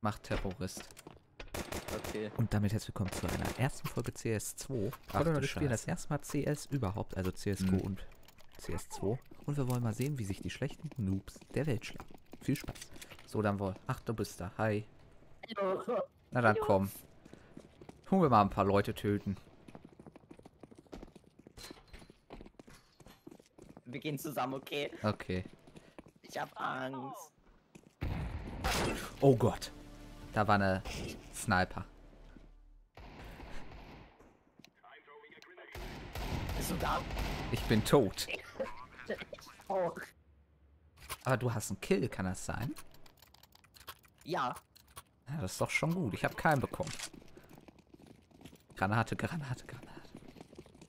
Macht Terrorist. Okay. Und damit herzlich willkommen zu einer ersten Folge CS2. Ach wir spielen das erste Mal CS überhaupt, also CSGO Mhm. und CS2. Und wir wollen mal sehen, wie sich die schlechten Noobs der Welt schlagen. Viel Spaß. So, dann wohl. Ach, du bist da. Hi. Na dann komm. Tun wir mal ein paar Leute töten. Wir gehen zusammen, okay? Okay. Ich hab Angst. Oh Gott. Da war eine Sniper. Bist du da? Ich bin tot. Oh. Aber du hast einen Kill, kann das sein? Ja. Ja, das ist doch schon gut. Ich habe keinen bekommen. Granate, Granate, Granate.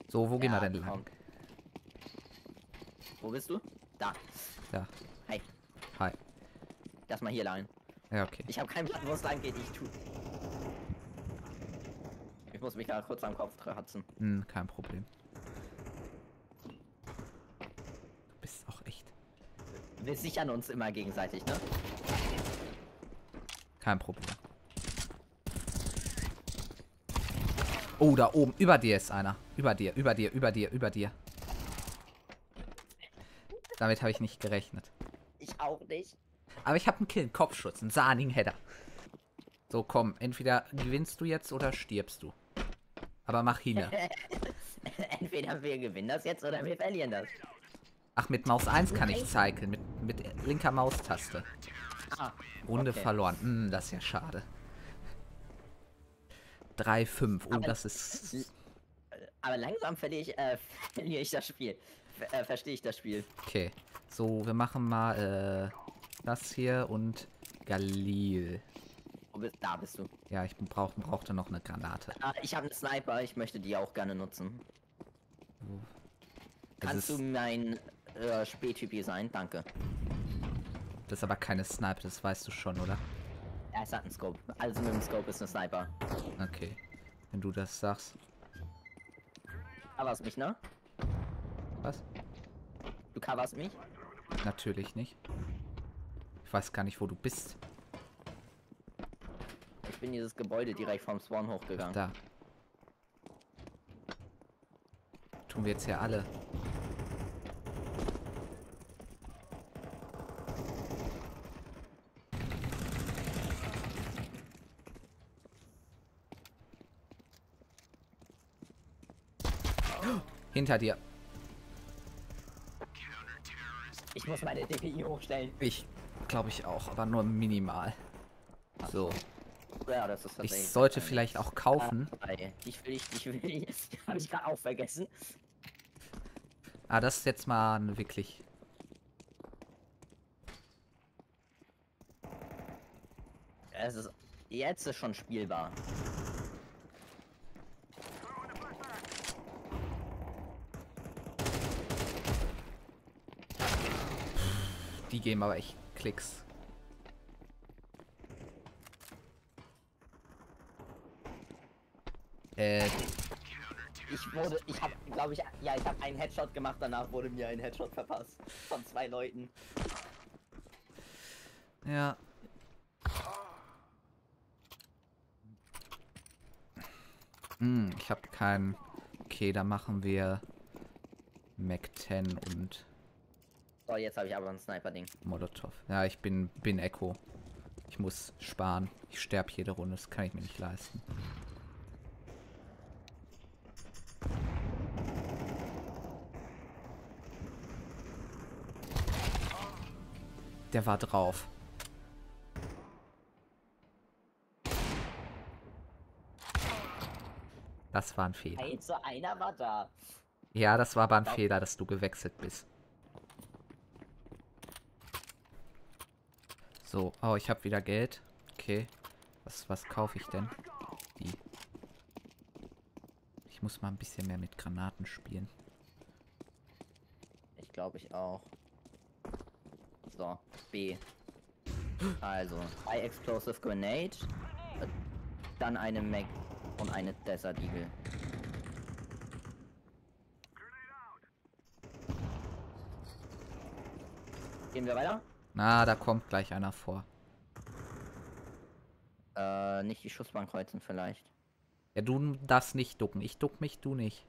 So, wo gehen wir Ja, denn lang? komm. Wo bist du? Da. Ja. Hi. Hi. Lass mal hier lang. Ja, okay. Ich habe keinen Plan, wo es lang geht. Ich tu. Ich muss mich da kurz am Kopf kratzen. Hm, kein Problem. Du bist auch echt. Wir sichern uns immer gegenseitig, ne? Kein Problem. Oh, da oben. Über dir ist einer. Über dir, über dir, über dir, über dir. Damit habe ich nicht gerechnet. Ich auch nicht. Aber ich habe einen Kill, einen Kopfschutz, einen sahnigen Header. So, komm. Entweder gewinnst du jetzt oder stirbst du. Aber mach hin. Entweder wir gewinnen das jetzt oder wir verlieren das. Ach, mit Maus 1 kann ich cyclen. Mit, mit linker Maustaste. Ah, Runde okay. verloren. Hm, das ist ja schade. 3-5. Oh, Aber- das ist... Aber langsam verliere ich, äh, verliere ich das Spiel. Ver äh, verstehe ich das Spiel. Okay. So, wir machen mal äh, das hier und Galil. Wo bist, da bist du. Ja, ich brauch, brauchte noch eine Granate. Ah, ich habe einen Sniper, ich möchte die auch gerne nutzen. Das Kannst du mein äh, Spättyp sein? Danke. das ist aber keine Sniper, das weißt du schon, oder? Er hat einen Scope. Also mit dem Scope ist ein Sniper. Okay. Wenn du das sagst. Coverst mich, ne? Was? Du coverst mich? Natürlich nicht. Ich weiß gar nicht, wo du bist. Ich bin dieses Gebäude direkt vom Spawn hochgegangen. Da. Tun wir jetzt hier alle. Hinter dir. Ich muss meine DPI hochstellen. Ich glaube ich auch, aber nur minimal. So. Ja, das ist Ich sollte vielleicht auch kaufen. Ah. Ich will, ich, ich will, habe ich gerade auch vergessen. Ah, das ist jetzt mal wirklich. Es ist jetzt ist schon spielbar. Die geben aber echt Klicks. Äh, Ich wurde, ich habe, glaube ich, ja, ich habe einen Headshot gemacht. Danach wurde mir ein Headshot verpasst von zwei Leuten. ja. Hm, ich habe keinen. Okay, da machen wir Mac 10 und So, jetzt habe ich aber ein Sniper-Ding. Molotov. Ja, ich bin, bin Echo. Ich muss sparen. Ich sterbe jede Runde, das kann ich mir nicht leisten. Der war drauf. Das war ein Fehler. Hey, so einer war da. Ja, das war aber ein Fehler, dass du gewechselt bist. So, oh, ich habe wieder Geld. Okay. Was, was kaufe ich denn? Die. Ich muss mal ein bisschen mehr mit Granaten spielen. Ich glaube, ich auch. So, B. Also, High Explosive Grenade. Dann eine Mac und eine Desert Eagle. Gehen wir weiter? Na, da kommt gleich einer vor. Äh, nicht die Schussbank kreuzen vielleicht. Ja, du darfst nicht ducken. Ich duck mich, du nicht.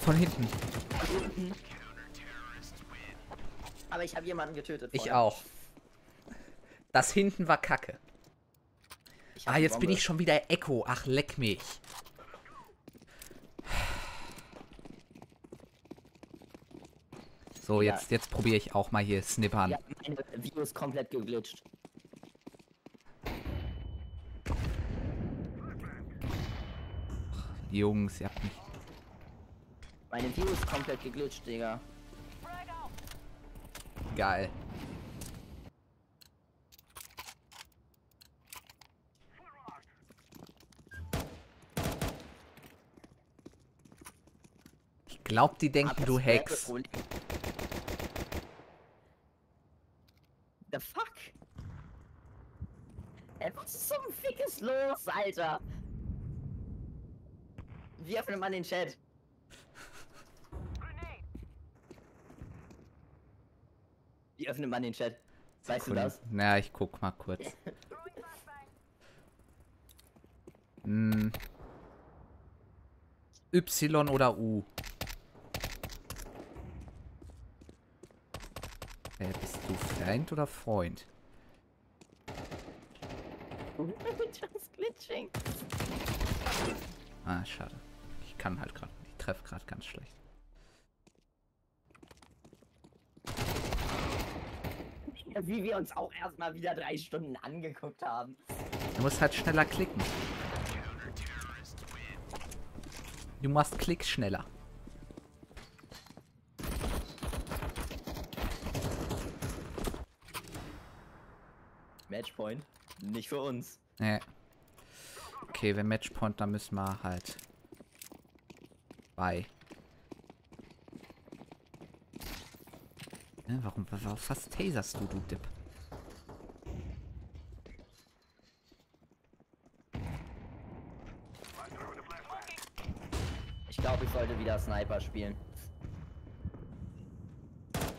Von hinten. Aber ich habe jemanden getötet. Ich vorher. auch. Das hinten war kacke. Ich Ah, jetzt bin ich schon wieder Echo. Ach, leck mich. So, Ja. jetzt, jetzt probiere ich auch mal hier Snippern. Ja, meine View ist komplett geglitscht. Jungs, ihr habt mich. Meine View ist komplett geglitscht, Digga. Geil. Ich glaub, die denken, du das Hex. Problem- The fuck? Ey, was ist zum Fick ist los, Alter? Wie öffnet man den Chat? Wie öffnet man den Chat? Weißt du das? Na, ich guck mal kurz. Hm. Y oder U? Äh, bist du Freund oder Freund? Just glitching. Ah, schade. Ich kann halt gerade. Ich treffe gerade ganz schlecht. Wie wir uns auch erstmal wieder drei Stunden angeguckt haben. Du musst halt schneller klicken. Du machst Klick schneller. Matchpoint? Nicht für uns. Nee. Okay, wenn Matchpoint, dann müssen wir halt bei. Ne, warum, wa- wa- was taserst du, du Dipp? Ich glaube, ich sollte wieder Sniper spielen.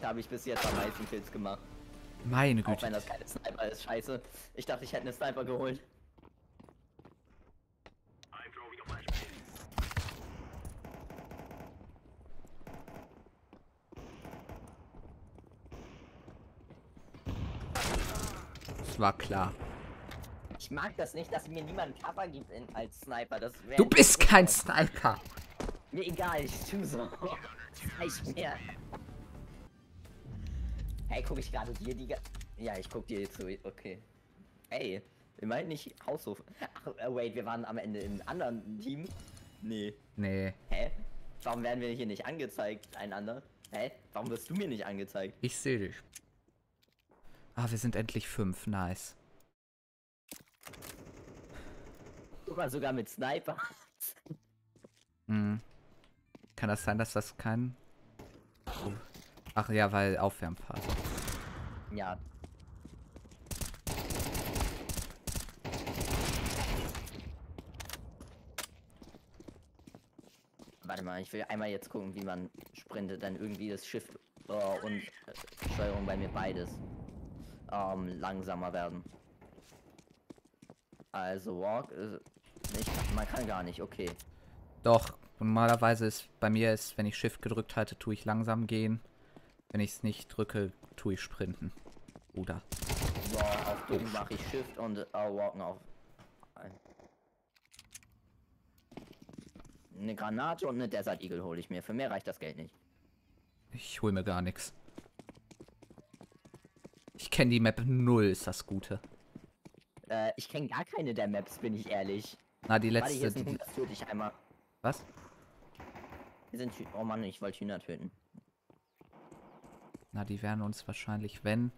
Da habe ich bis jetzt am meisten Kills gemacht. Meine Auch wenn Güte. das keine Sniper ist, scheiße. Ich dachte, ich hätte eine Sniper geholt. Das war klar. Ich mag das nicht, dass mir niemand Cover gibt in, als Sniper. Das Du bist kein Sniper. Mir egal, ich tu so. Das reicht mir. Hey, guck ich gerade dir die. Ja, ich guck dir jetzt so. Okay. Ey, wir meinen nicht Haushof. Ach, äh, wait, wir waren am Ende im anderen Team. Nee. Nee, Hä? Warum werden wir hier nicht angezeigt, einander? Hä? Warum wirst du mir nicht angezeigt? ich sehe dich. Ah, wir sind endlich fünf. Nice. Guck mal, sogar mit Sniper. Hm. Kann das sein, dass das kein... Oh. Ach ja, weil Aufwärmphase. Ja. Warte mal, ich will einmal jetzt gucken, wie man sprintet, dann irgendwie das Schiff äh, und äh, Steuerung bei mir beides ähm, langsamer werden. Also Walk ist nicht, man kann gar nicht, okay. Doch, normalerweise ist bei mir ist, wenn ich Shift gedrückt halte, tue ich langsam gehen. Wenn ich es nicht drücke, tue ich sprinten. Oder? So, auf Ducken mache ich Shift und äh, Walken auf. Eine Granate und eine Desert Eagle hole ich mir. Für mehr reicht das Geld nicht. Ich hol mir gar nichts. Ich kenne die Map null, ist das Gute. Äh, ich kenne gar keine der Maps, bin ich ehrlich. Na, die Warte, hier letzte. ist ein Die, Hund, das töte ich einmal. was? Hier sind Hü Oh Mann, ich wollte Hühner töten. Na, die werden uns wahrscheinlich, wenn.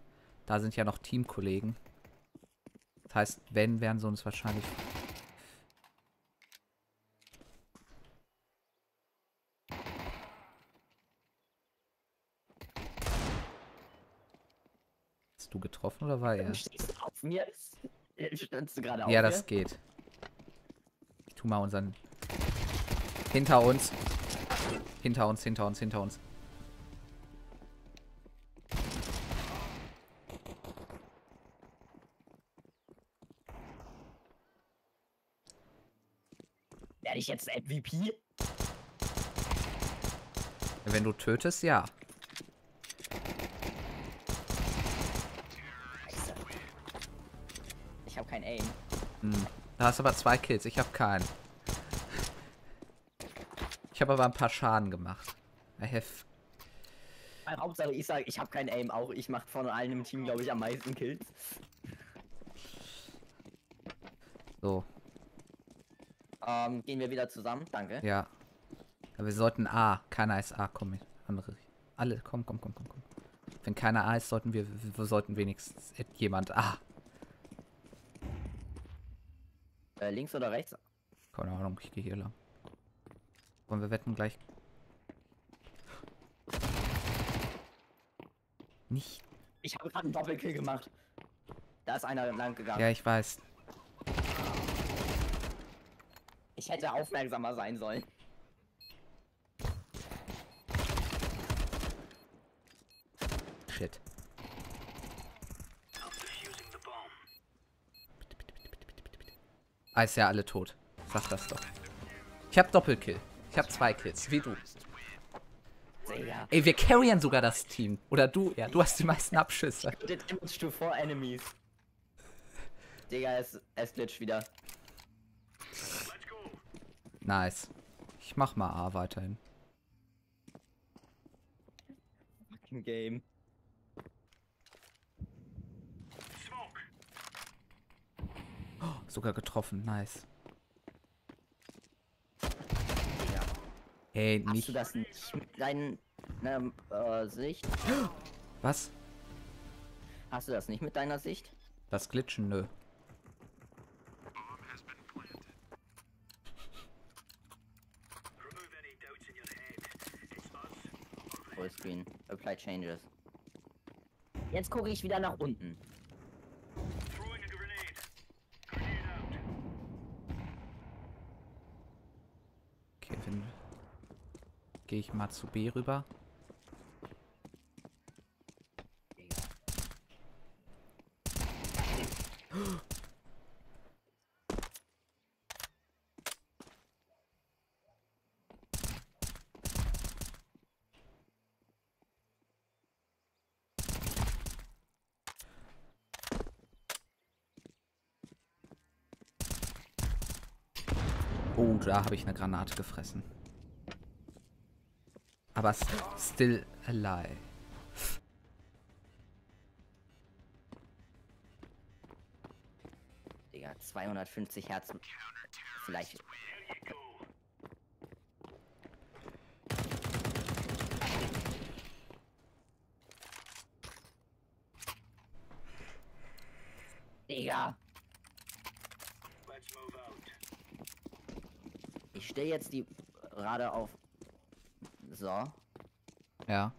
Da sind ja noch Teamkollegen. Das heißt, wenn, werden sie uns wahrscheinlich. Hast du getroffen oder war er? Auf mir? Standst du gerade auf Ja, das geht. Ich tu mal unseren. Hinter uns. Hinter uns, hinter uns, hinter uns. Ich jetzt MVP? Wenn du tötest, ja. Scheiße. Ich habe kein Aim. Hm. Da hast aber zwei Kills, ich habe keinen. Ich habe aber ein paar Schaden gemacht. I have Hauptsache ich sage, ich habe kein Aim, auch ich mache von allen im Team, glaube ich, am meisten Kills. So, Ähm, gehen wir wieder zusammen, danke. ja. Aber wir sollten A. Keiner ist A, komm mit. Andere. Alle, komm, komm, komm, komm, komm. Wenn keiner A ist, sollten wir, wir sollten wenigstens jemand A. Äh, links oder rechts? Keine Ahnung, ich gehe hier lang. Wollen wir wetten gleich? Nicht. Ich habe gerade einen Doppelkill gemacht. Da ist einer lang gegangen. Ja, ich weiß. Ich hätte aufmerksamer sein sollen. Shit. Ah, ist ja alle tot. Sag das doch. Ich hab Doppelkill. Ich hab zwei Kills, wie du. Digga. Ey, wir carryen sogar das Team. Oder du, ja. Du hast die meisten Abschüsse. Damage to four enemies. Digga, es, es glitscht wieder. Nice. Ich mach mal A weiterhin. Fucking Game. Sogar getroffen. Nice. Digga. Ey, Hast nicht. du das nicht mit deinen ähm, äh, Sicht? Was? Hast du das nicht mit deiner Sicht? Das Glitchen, nö. Apply changes. Jetzt gucke ich wieder nach unten. Okay. Gehe ich mal zu B rüber. Digga. Oh, da habe ich eine Granate gefressen. Aber still alive. Digga, 250 Hertz. Vielleicht. Digga. Stehe jetzt die gerade auf. So. Ja.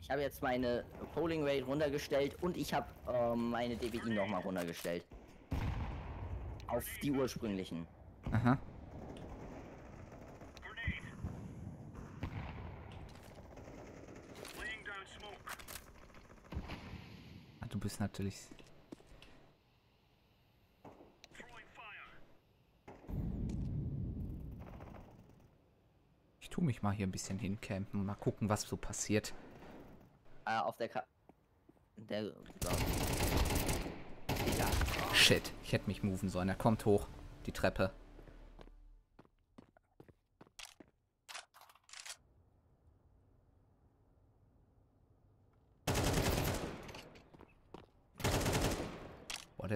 Ich habe jetzt meine Polling Rate runtergestellt und ich habe ähm, meine DPI nochmal runtergestellt. Auf die ursprünglichen. Aha. Ah, Du bist natürlich. Ich tu mich mal hier ein bisschen hincampen. Mal gucken, was so passiert. Äh, auf der Ka Der. So. Shit, ich hätte mich moven sollen. Er kommt hoch. Die Treppe.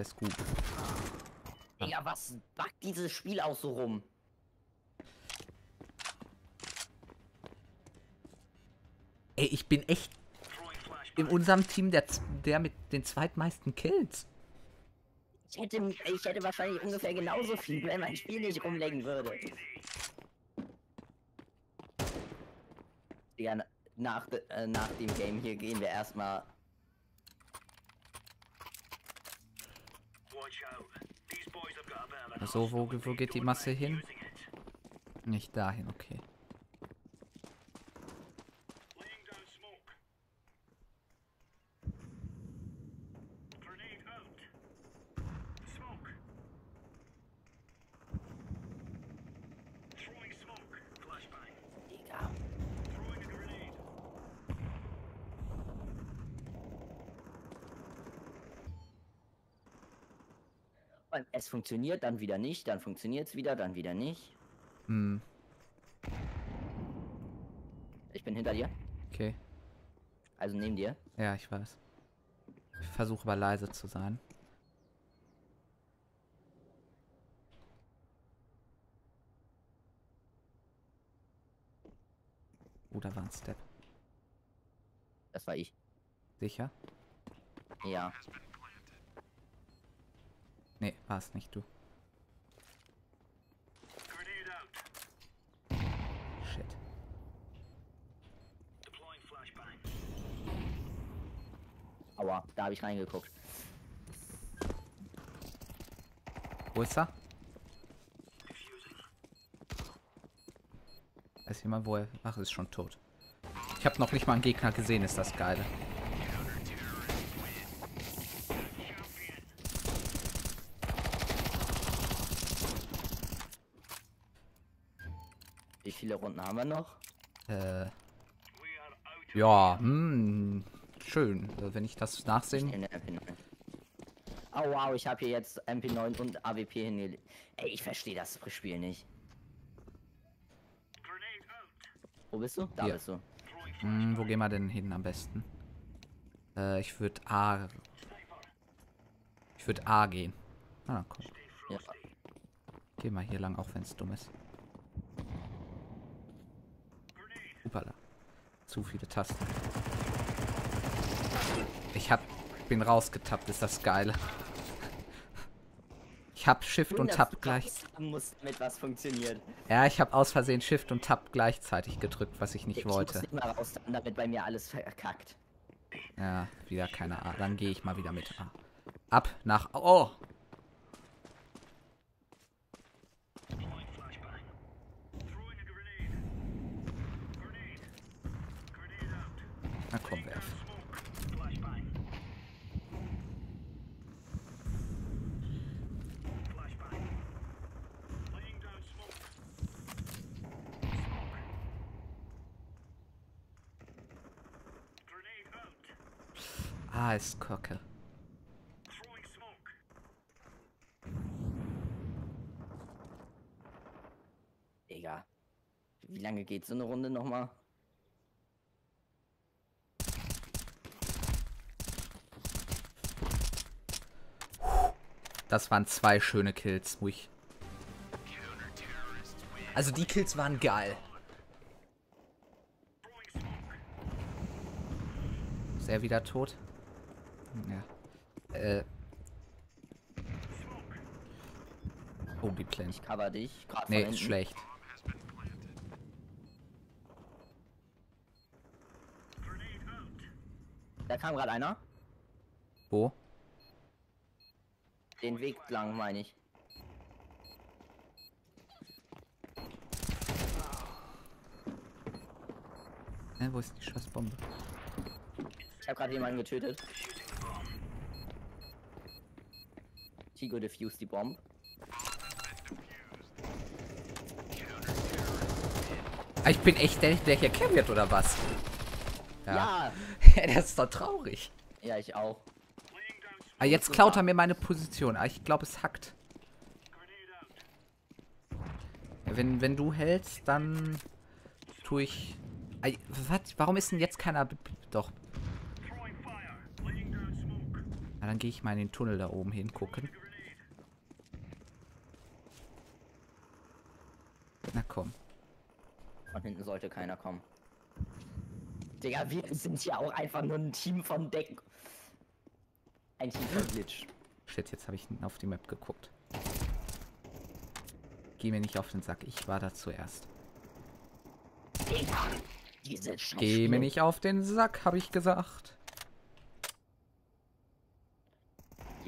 Der ist gut. Digga, was backt dieses Spiel auch so rum? Ey, ich bin echt in unserem Team der, der mit den zweitmeisten Kills. Ich hätte, ich hätte wahrscheinlich ungefähr genauso viel, wenn mein Spiel nicht rumlenken würde. Na- nach, äh, nach dem Game hier gehen wir erstmal. So, wo, wo geht die Masse hin? Nicht dahin, okay. Digga. Und es funktioniert, dann wieder nicht, dann funktioniert es wieder, dann wieder nicht. Hm, Ich bin hinter dir, okay. also neben dir. Ja, ich weiß. Ich versuche aber leise zu sein. Oh, da war ein Step. Das war ich. Sicher? Ja. Nee, war es nicht du. Shit. Aua, da habe ich reingeguckt. Wo ist er? Weiß jemand, wo er... Ach, ist schon tot. Ich habe noch nicht mal einen Gegner gesehen, ist das geile. Runden haben wir noch? Äh... Ja, hm, schön. Also, wenn ich das nachsehen... In der MP9. Oh wow, ich habe hier jetzt MP9 und AWP hingelegt. Ey, ich verstehe das Spiel nicht. Wo bist du? Da Hier. bist du. Hm, wo gehen wir denn hin am besten? Äh, ich würde A... Ich würde A gehen. Ah, dann komm. Ja. Geh mal hier lang, auch wenn es dumm ist. Upala. Zu viele Tasten. Ich hab... bin rausgetappt, ist das geil. Ich hab Shift und Tab gleich... Muss mit was funktioniert. Ja, ich hab aus Versehen Shift und Tab gleichzeitig gedrückt, was ich nicht ich wollte. muss immer raus, damit bei mir alles verkackt. Ja, wieder keine A. Dann gehe ich mal wieder mit A. Ab nach... Oh! Na komm, werf. Ah, ist Kocke. Digga. Wie lange geht so eine Runde nochmal? Das waren zwei schöne Kills, wo ich... Also die Kills waren geil. Ist er wieder tot? Ja. Äh. Oh, die Pläne. Ich cover dich. Grad Nee, ist schlecht. Da kam gerade einer. Wo? Den Weg lang, meine ich. Hä, wo ist die Scheißbombe? Ich habe gerade jemanden getötet. Tigo defused die Bombe. Ah, ich bin echt der, der hier carriert, oder was? Ja. das ist doch traurig. ja. ich auch. Ah, jetzt klaut er mir meine Position. Ah, ich glaube, es hackt. Ja, Wenn, wenn du hältst, dann tue ich... Ei, was? Warum ist denn jetzt keiner... Doch. Na, dann gehe ich mal in den Tunnel da oben hingucken. Na komm. Von hinten sollte keiner kommen. Digga, wir sind ja auch einfach nur ein Team von Deck. Ein Team von Glitch. Shit, jetzt habe ich auf die Map geguckt. Geh mir nicht auf den Sack. Ich war da zuerst. Digga, diese. Geh mir nicht auf den Sack, habe ich gesagt.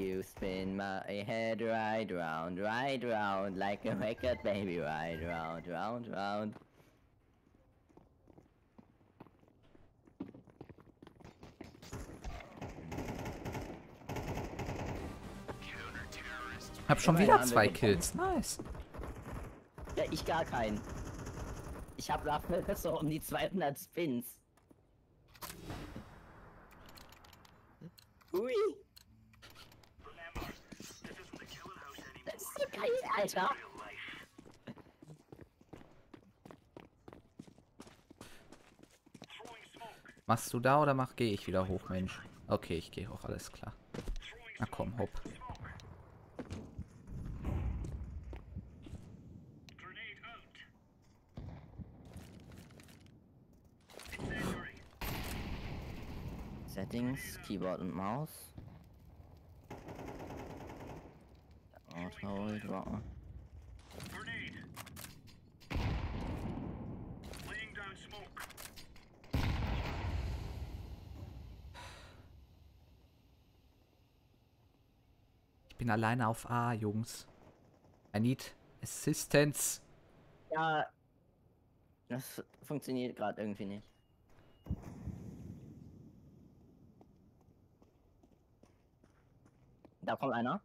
You spin my head right round, right round, like a record, baby, right round, round, round. Hab schon wieder zwei. Kills. Nice. Ja, ich gar keinen. Ich hab dafür so um die 200 Spins. Ui. Geil, Alter. Machst du da oder mach gehe ich wieder hoch, Mensch? Okay, ich gehe hoch, alles klar. Na komm, hopp. Settings, Keyboard und Maus. Auto, wow. Ich bin alleine auf A, Jungs. I need assistance. Ja, das funktioniert gerade irgendwie nicht. Da kommt einer.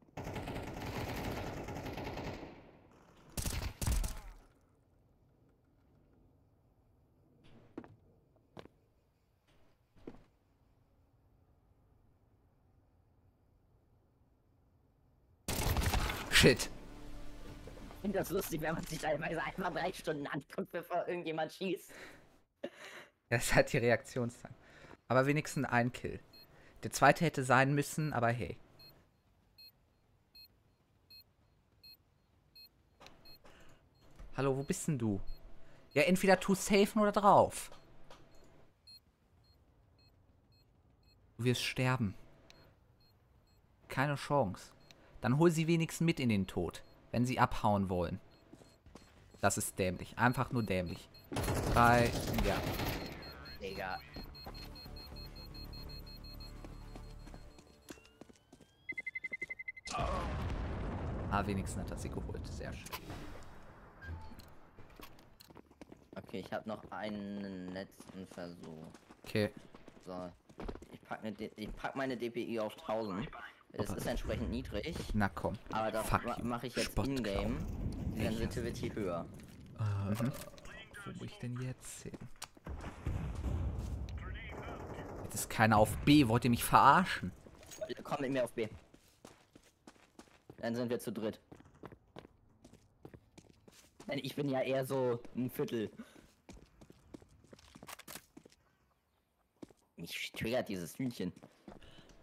Shit. Ich finde das lustig, wenn man sich teilweise einmal drei Stunden anguckt, bevor irgendjemand schießt. Das hat die Reaktionszeit. Aber wenigstens ein Kill. Der zweite hätte sein müssen, aber hey. Hallo, wo bist denn du? Ja, entweder tu safen oder drauf. Du wirst sterben. Keine Chance. Dann hol sie wenigstens mit in den Tod, wenn sie abhauen wollen. Das ist dämlich. Einfach nur dämlich. Drei, ja. Digga. Ah, wenigstens hat er sie geholt. Sehr schön. Okay, ich habe noch einen letzten Versuch. Okay. So. Ich pack, ne D ich pack meine DPI auf 1000. Es ist entsprechend niedrig, Na komm. aber das Fuck ma mache ich jetzt in-game. Die? Sensitivity höher. Mhm. Wo muss ich denn jetzt hin? Jetzt ist keiner auf B. Wollt ihr mich verarschen? Komm mit mir auf B. Dann sind wir zu dritt. Denn ich bin ja eher so ein Viertel. Mich triggert dieses Hühnchen.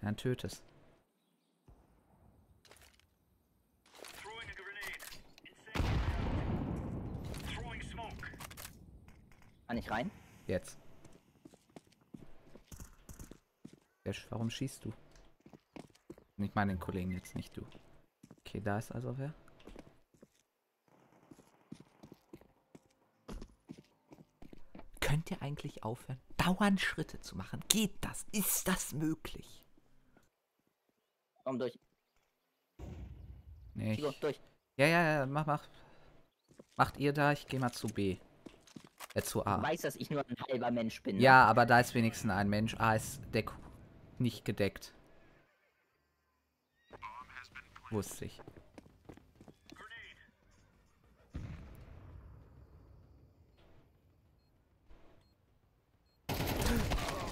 Dann tötest. Throwing a grenade. Incendiary. Throwing smoke. Kann ich rein? Jetzt. Esch, warum schießt du? Ich meine den Kollegen jetzt, nicht du. Okay, da ist also wer. Könnt ihr eigentlich aufhören, dauernd Schritte zu machen? Geht das? Ist das möglich? Komm durch. Nee, ich, durch. ja, ja, ja, mach, mach. Macht ihr da, ich gehe mal zu B. Äh, zu Du A. weißt, dass ich nur ein halber Mensch bin. ne? Ja, aber da ist wenigstens ein Mensch. A ist deck nicht gedeckt. Wusste ich.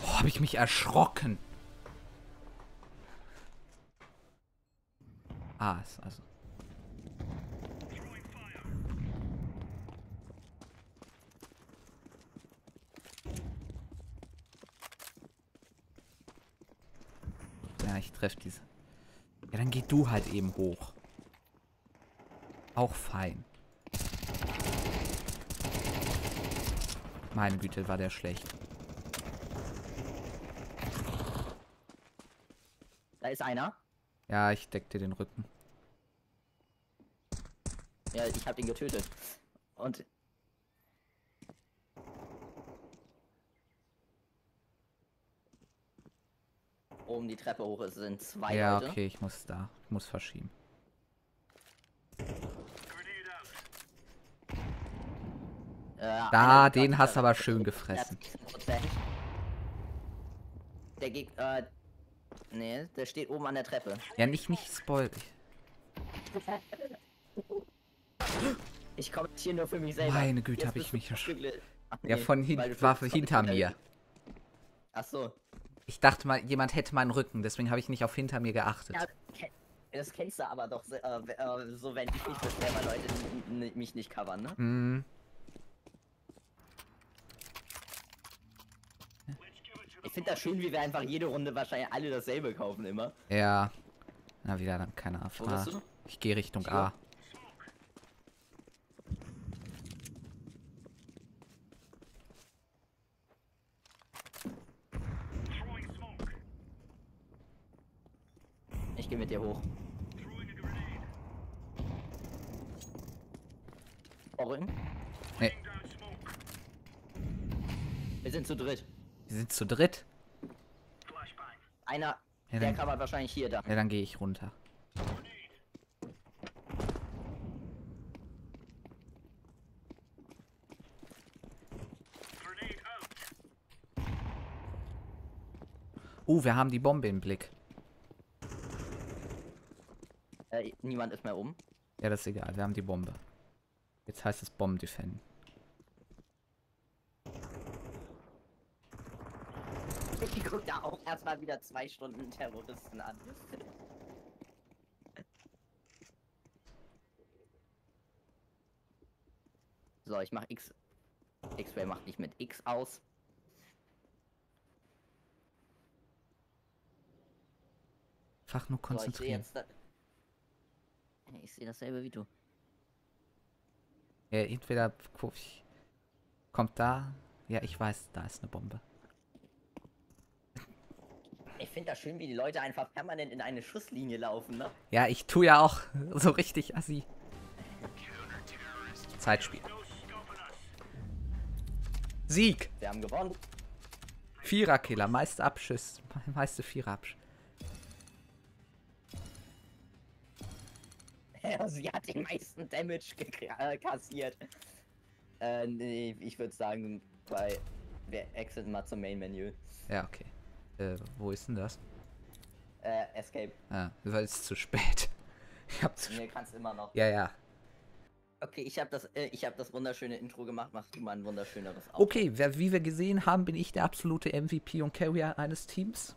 Oh, habe ich mich erschrocken. A ist also. Ich treffe diese. Ja, dann geh du halt eben hoch. Auch fein. Meine Güte, war der schlecht. Da ist einer. Ja, ich deck dir den Rücken. Ja, ich habe ihn getötet. Und oben die Treppe hoch ist, sind zwei Ja, Leute. okay, ich muss da. Ich muss verschieben. Äh, Da, den hast du aber der- schön gefressen. hat 10%. Der geht, äh, nee, der steht oben an der Treppe. Ja, nicht, nicht spoil. Ich kommentiere nur für mich selber. Meine Güte, Jetzt hab ich mich ersch- glücklich. Ach Ja, von du war hinter mir. Ach so. Ich dachte mal, jemand hätte meinen Rücken, deswegen habe ich nicht auf hinter mir geachtet. Ja, das kennst du aber doch, so, äh, äh, so wenn ich mich beschwer, weil Leute mich nicht covern, ne? Hm, Ich finde das schön, wie wir einfach jede Runde wahrscheinlich alle dasselbe kaufen immer. ja. Na, wieder dann keine Wo bist A. du? Ich gehe Richtung? A. Ich gehe mit dir hoch. Vorrücken. Nee. Wir sind zu dritt. wir sind zu dritt. Einer, Ja, der dann- covert wahrscheinlich hier da. Ja, dann gehe ich runter. Uh, wir haben die Bombe im Blick. Äh, niemand ist mehr oben. Ja, das ist egal, wir haben die Bombe. Jetzt heißt es Bomb defenden. Ich guck da auch erstmal wieder zwei Stunden Terroristen an. So, ich mach X. X-Ray macht nicht mit X aus. Einfach nur So, konzentrieren. da ich sehe dasselbe wie du. Ja, entweder kommt da. Ja, ich weiß, da ist eine Bombe. Ich finde das schön, wie die Leute einfach permanent in eine Schusslinie laufen, ne? Ja, ich tu ja auch so richtig assi. Zeitspiel. Sieg! Wir haben gewonnen. Viererkiller, meiste Abschüsse, meiste Viererabschüsse. Sie hat den meisten Damage äh, kassiert. Äh, nee, ich würde sagen, bei. Wir exiten mal zum Main-Menü. Ja, okay. Äh, wo ist denn das? Äh, Escape. Ah, weil es ist zu spät. Ich hab zu Mir kannst immer noch. Ja, ja. Okay, ich habe das, äh, ich habe das wunderschöne Intro gemacht. Machst du mal ein wunderschöneres auch. Okay, wer, wie wir gesehen haben, bin ich der absolute MVP und Carrier eines Teams.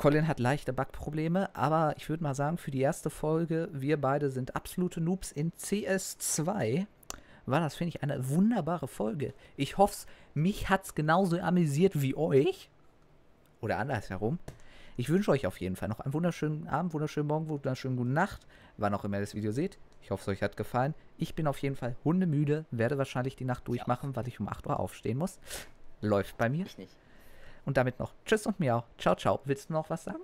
Colin hat leichte Bugprobleme, aber ich würde mal sagen, für die erste Folge, wir beide sind absolute Noobs in CS2. War das, finde ich, eine wunderbare Folge. Ich hoffe, mich hat es genauso amüsiert wie euch. Oder andersherum. Ich wünsche euch auf jeden Fall noch einen wunderschönen Abend, wunderschönen Morgen, wunderschönen guten Nacht, wann auch immer ihr das Video seht. Ich hoffe, es euch hat gefallen. Ich bin auf jeden Fall hundemüde, werde wahrscheinlich die Nacht durchmachen, weil ich um 8 Uhr aufstehen muss. Läuft bei mir. Ich nicht. Und damit noch Tschüss und Miau. Ciao, ciao. Willst du noch was sagen?